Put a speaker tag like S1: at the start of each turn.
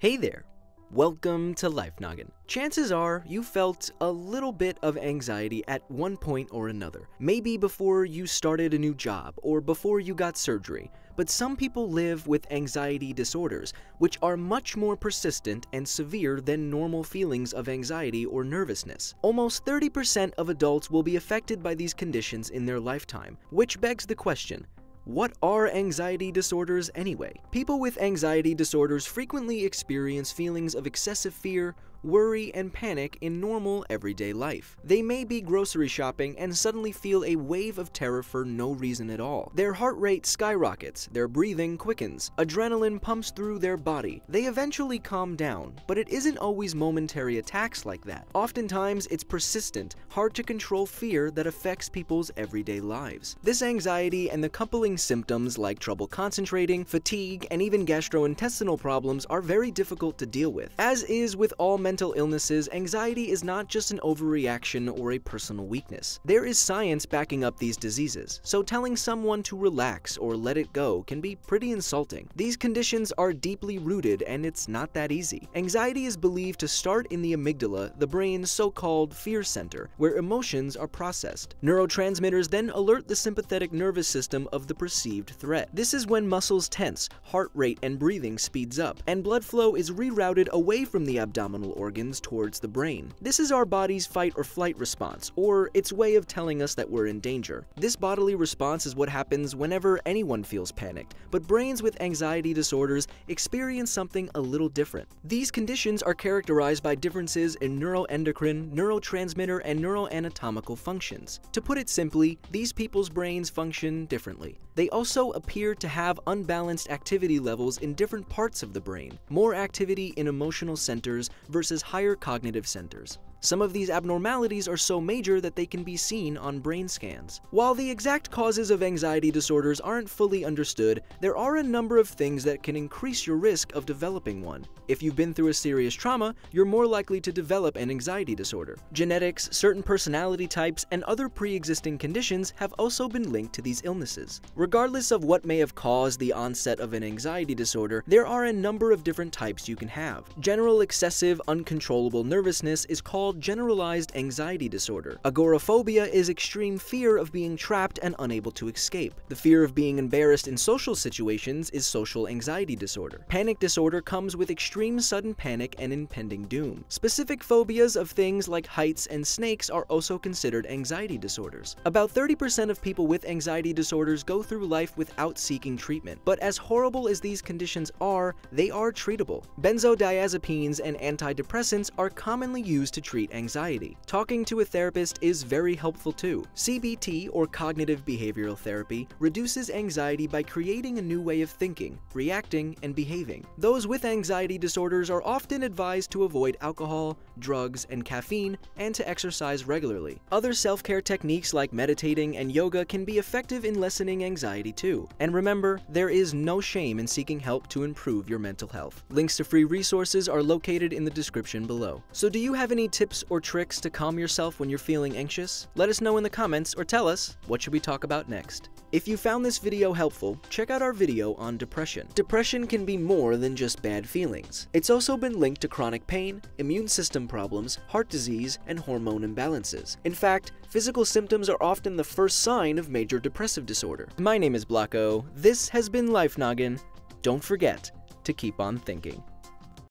S1: Hey there! Welcome to Life Noggin. Chances are you felt a little bit of anxiety at one point or another. Maybe before you started a new job or before you got surgery. But some people live with anxiety disorders, which are much more persistent and severe than normal feelings of anxiety or nervousness. Almost 30% of adults will be affected by these conditions in their lifetime, which begs the question what are anxiety disorders anyway? People with anxiety disorders frequently experience feelings of excessive fear, worry, and panic in normal, everyday life. They may be grocery shopping and suddenly feel a wave of terror for no reason at all. Their heart rate skyrockets, their breathing quickens, adrenaline pumps through their body. They eventually calm down, but it isn't always momentary attacks like that. Oftentimes, it's persistent, hard to control fear that affects people's everyday lives. This anxiety and the coupling symptoms like trouble concentrating, fatigue, and even gastrointestinal problems are very difficult to deal with. As is with all mental illnesses, anxiety is not just an overreaction or a personal weakness. There is science backing up these diseases, so telling someone to relax or let it go can be pretty insulting. These conditions are deeply rooted and it's not that easy. Anxiety is believed to start in the amygdala, the brain's so-called fear center, where emotions are processed. Neurotransmitters then alert the sympathetic nervous system of the perceived threat. This is when muscles tense, heart rate and breathing speeds up, and blood flow is rerouted away from the abdominal organs towards the brain. This is our body's fight or flight response, or its way of telling us that we're in danger. This bodily response is what happens whenever anyone feels panicked, but brains with anxiety disorders experience something a little different. These conditions are characterized by differences in neuroendocrine, neurotransmitter, and neuroanatomical functions. To put it simply, these people's brains function differently. They also appear to have unbalanced activity levels in different parts of the brain, more activity in emotional centers versus higher cognitive centers. Some of these abnormalities are so major that they can be seen on brain scans. While the exact causes of anxiety disorders aren't fully understood, there are a number of things that can increase your risk of developing one. If you've been through a serious trauma, you're more likely to develop an anxiety disorder. Genetics, certain personality types, and other pre-existing conditions have also been linked to these illnesses. Regardless of what may have caused the onset of an anxiety disorder, there are a number of different types you can have. General excessive, uncontrollable nervousness is called called generalized anxiety disorder. Agoraphobia is extreme fear of being trapped and unable to escape. The fear of being embarrassed in social situations is social anxiety disorder. Panic disorder comes with extreme sudden panic and impending doom. Specific phobias of things like heights and snakes are also considered anxiety disorders. About 30% of people with anxiety disorders go through life without seeking treatment, but as horrible as these conditions are, they are treatable. Benzodiazepines and antidepressants are commonly used to treat treat anxiety. Talking to a therapist is very helpful too. CBT, or cognitive behavioral therapy, reduces anxiety by creating a new way of thinking, reacting, and behaving. Those with anxiety disorders are often advised to avoid alcohol, drugs, and caffeine, and to exercise regularly. Other self-care techniques like meditating and yoga can be effective in lessening anxiety too. And remember, there is no shame in seeking help to improve your mental health. Links to free resources are located in the description below. So do you have any tips tips or tricks to calm yourself when you're feeling anxious? Let us know in the comments or tell us what should we talk about next. If you found this video helpful, check out our video on depression. Depression can be more than just bad feelings. It's also been linked to chronic pain, immune system problems, heart disease, and hormone imbalances. In fact, physical symptoms are often the first sign of major depressive disorder. My name is Blocko. This has been Life Noggin. Don't forget to keep on thinking.